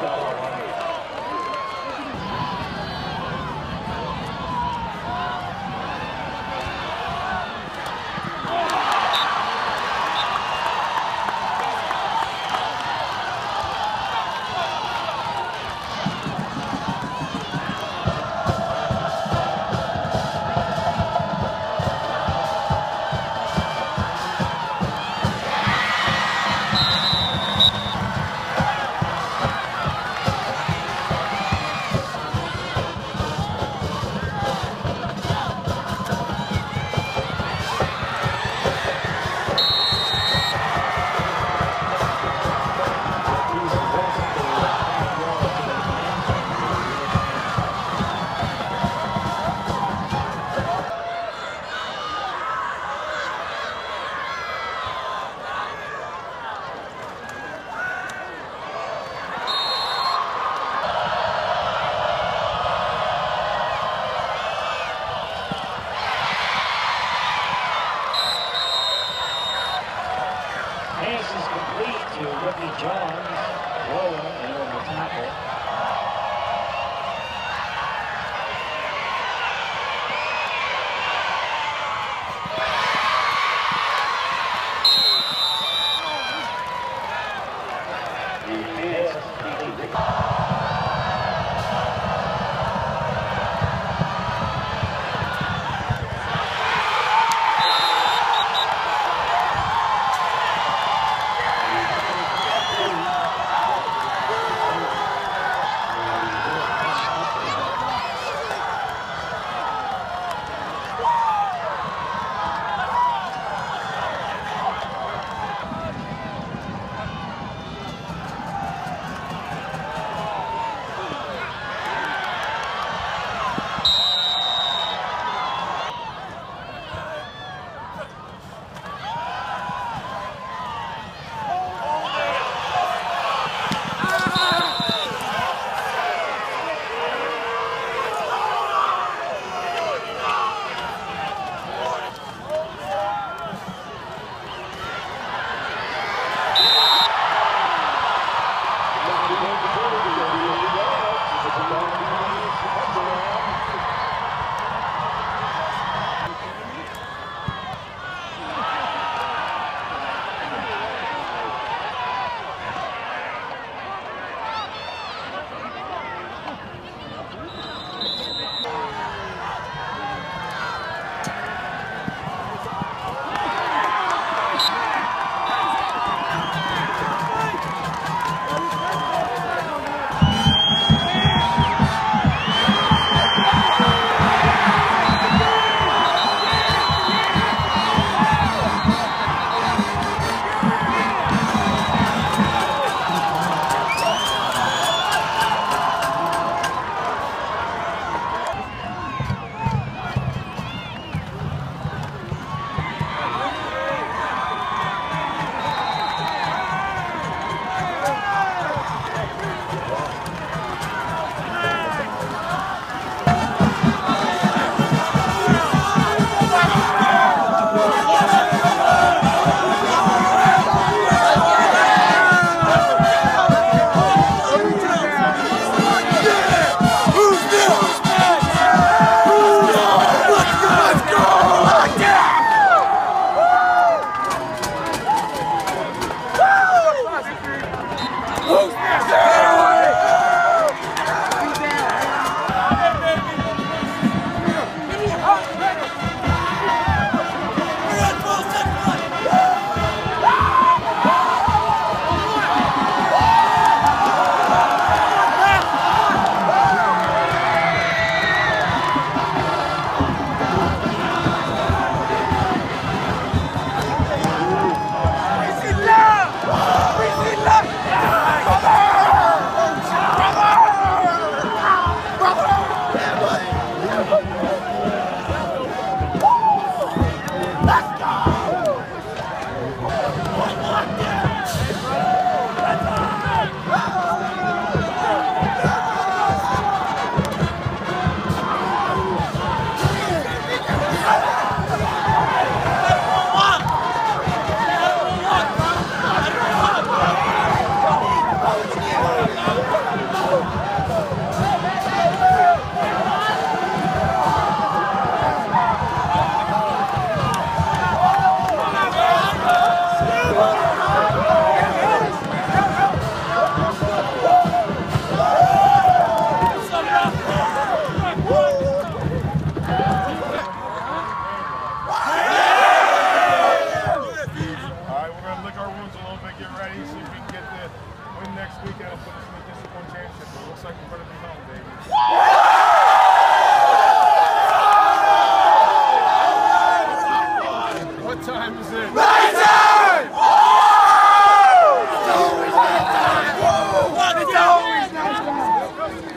Dollar.